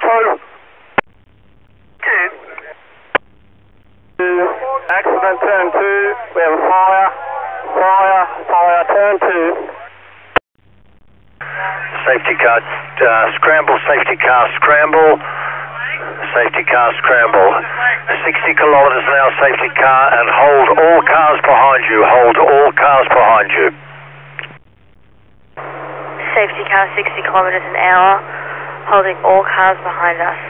two. Two. Two. Accident, turn two. We have a fire. Fire, fire, turn two. Safety car, uh, scramble, safety car, scramble. Safety car, scramble. 60 kilometers an hour, safety car, and hold all cars behind you. Hold all cars behind you. Safety car 60 kilometres an hour, holding all cars behind us.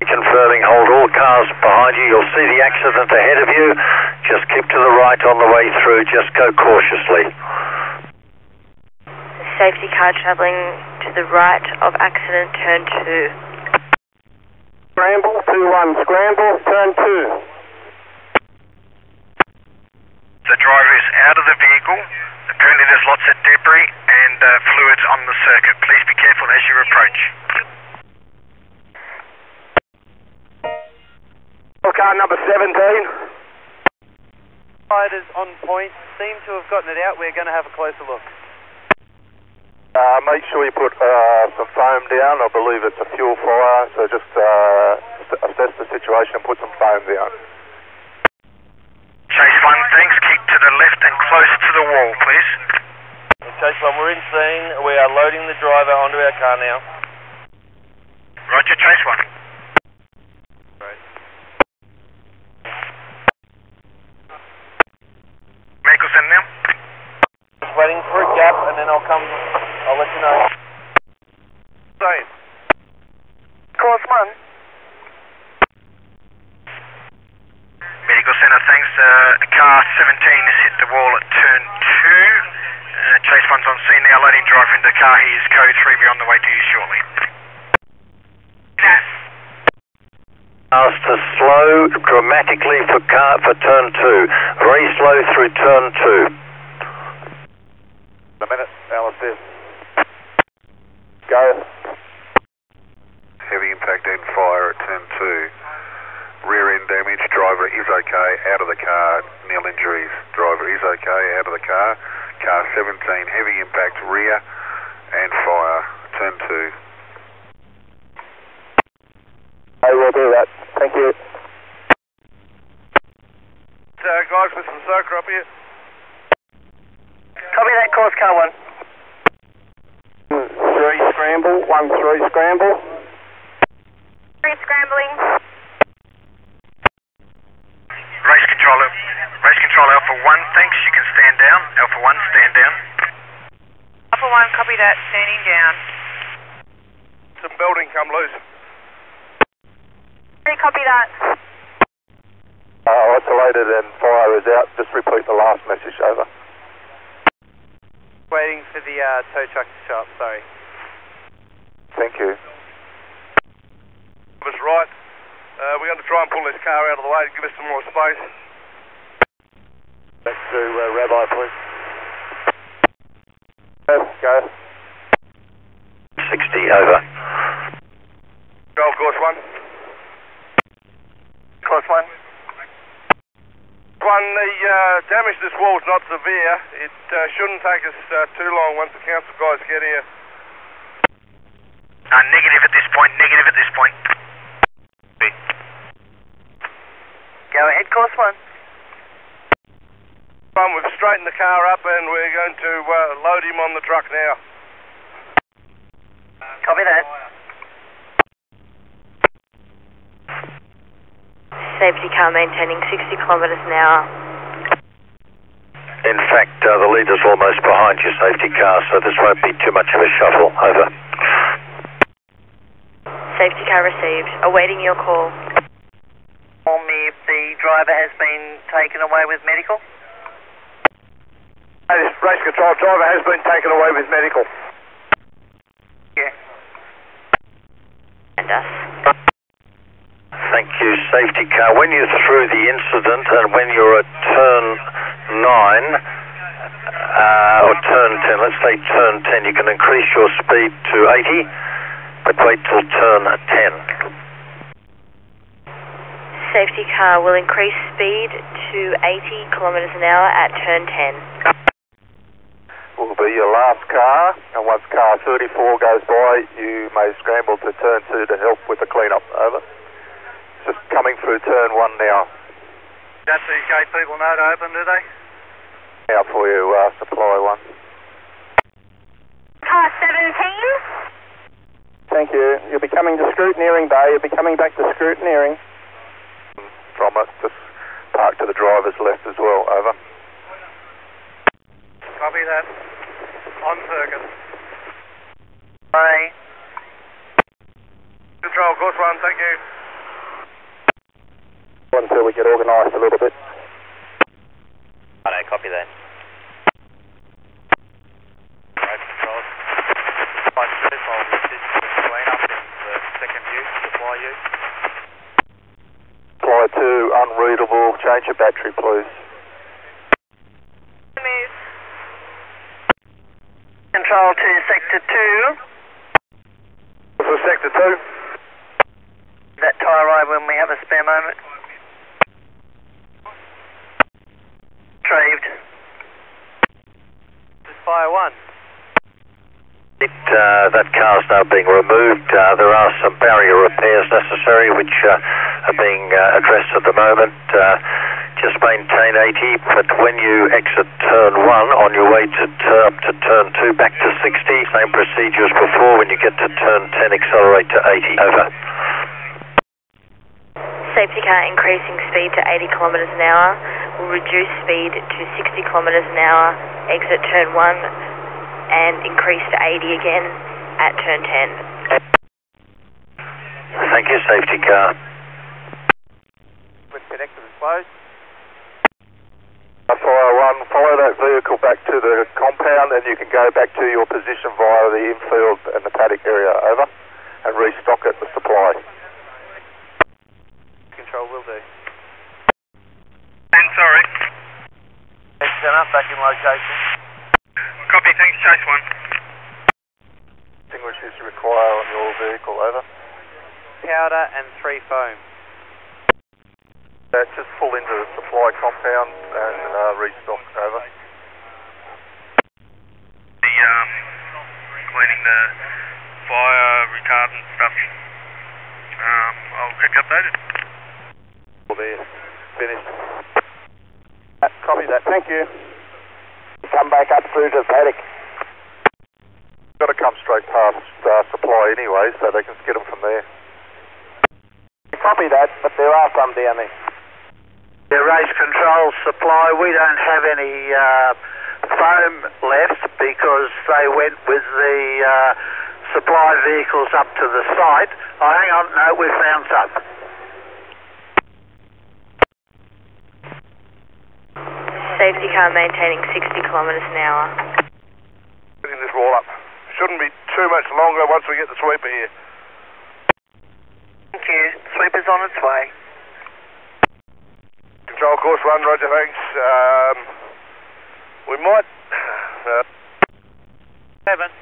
Confirming, hold all cars behind you. You'll see the accident ahead of you. Just keep to the right on the way through. Just go cautiously. Safety car travelling to the right of accident, turn two. Scramble, two one. Scramble, turn two. The driver is out of the vehicle. Apparently there's lots of debris and uh, fluids on the circuit. Please be careful as you approach. Car number 17. Riders on point seem to have gotten it out. We're going to have a closer look. Uh, make sure you put uh, some foam down. I believe it's a fuel fire, so just uh, assess the situation and put some foam down. Chase 1, thanks. To the left and close to the wall, please. Chase 1, we're in scene. We are loading the driver onto our car now. Roger, Chase 1. Medical's in now. Just waiting for a gap and then I'll come. I'll let you know. Same. Course one. Medical Centre, thanks. Uh, car 17 has hit the wall at turn 2. Uh, Chase 1's on scene now, loading drive into the car. He is code 3, be on the way to you shortly. Cars to slow dramatically for car for turn two. Very slow through turn two. A minute, Alice Go. Heavy impact and fire at turn two. Rear end damage. Driver is okay. Out of the car. Nil injuries. Driver is okay. Out of the car. Car 17. Heavy impact rear and fire. Turn two. I will do that. Thank you. Uh, guys, with some soaker up here. Copy that course car one. Three scramble, one three scramble. Three scrambling. Race control, race control Alpha 1, thanks. You can stand down. Alpha 1, stand down. Alpha 1, copy that, standing down. Some building come loose. Three, copy that. Uh, isolated and fire is out. Just repeat the last message over. Waiting for the uh, tow truck to show up, sorry. Thank you. Was right. Uh, we're going to try and pull this car out of the way to give us some more space. Back to uh, Rabbi, please. Go. Go. 60 over. Golf course one. Course one. One, the uh, damage to this is not severe. It uh, shouldn't take us uh, too long once the council guys get here. Uh, negative at this point, negative at this point. Go ahead, course one. One, the car up and we're going to uh, load him on the truck now. Copy that. Safety car maintaining 60 kilometres an hour. In fact, uh, the leader's almost behind your safety car, so this won't be too much of a shuffle. Over. Safety car received. Awaiting your call. Inform me if the driver has been taken away with medical. This race control driver has been taken away with medical. Yeah. And us. Thank you, safety car. When you're through the incident and when you're at turn 9, uh, or turn 10, let's say turn 10, you can increase your speed to 80, but wait till turn 10. Safety car will increase speed to 80 kilometres an hour at turn 10. Will be your last car, and once car 34 goes by, you may scramble to turn 2 to help with the cleanup. Over. Just coming through turn 1 now. That's the gate people know to open, do they? Now for you, uh, supply 1. Car 17. Thank you. You'll be coming to scrutineering bay. You'll be coming back to scrutineering. From it, just park to the driver's left as well. Over. Copy that. On circuit. Aye. Control, course one, thank you. Until we get organised a little bit. Righto, copy that. Right, control. Five two, I'll assist with clean up in the second use, supply use. Supply 2, unreadable. Change your battery, please. Move. Control to sector 2. For sector 2. That tyre ride when we have a spare moment. Retrieved. Fire one. It, uh, that car's now being removed. Uh, there are some barrier repairs necessary, which uh, are being uh, addressed at the moment. Just maintain 80, but when you exit turn 1 on your way to, tur- up to turn 2 back to 60, same procedure as before. When you get to turn 10, accelerate to 80. Over. Safety car increasing speed to 80 kilometres an hour. Will reduce speed to 60 kilometres an hour. Exit turn 1 and increase to 80 again at turn 10. Thank you, safety car. With connector is closed. Uh, Fire 1, follow that vehicle back to the compound and you can go back to your position via the infield and the paddock area. Over. And restock at the supply. Control will do. And sorry. Center, back in location. Copy, thanks, Chase 1. Distinguishes you require on your vehicle. Over. Powder and three foam. Uh, just pull into the supply compound and uh, restock. Over. The, um, cleaning the fire retardant stuff. Um, I'll keep you updated. All there. Finished. Uh, copy that. Thank you. Come back up through to paddock. Got to come straight past uh, supply anyway, so they can get them from there. Copy that, but there are some down there. The race control supply, we don't have any uh, foam left because they went with the uh, supply vehicles up to the site. Oh, hang on, no, we found some. Safety car maintaining 60 kilometres an hour. Getting this wall up. Shouldn't be too much longer once we get the sweeper here. Thank you. Sweeper's on its way. Control course one, Roger, thanks. Um, we might. Uh, Seven.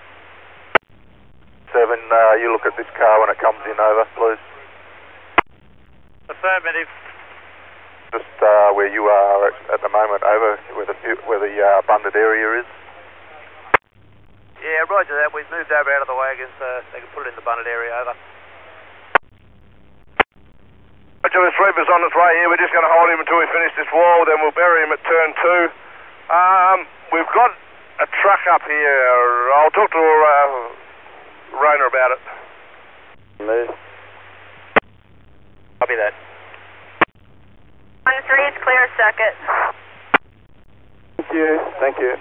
Seven, uh, you look at this car when it comes in over, please. Affirmative. Just uh, where you are at, at the moment, over where the where the uh, abundant area is. Yeah, roger that. We've moved over out of the wagon so they can put it in the bunted area over. Roger, the sweeper's on its way here. We're just going to hold him until we finish this wall, then we'll bury him at turn two. Um, we've got a truck up here. I'll talk to uh, Rona about it. Move. Copy that. 1 3 is clear circuit. Thank you. Thank you.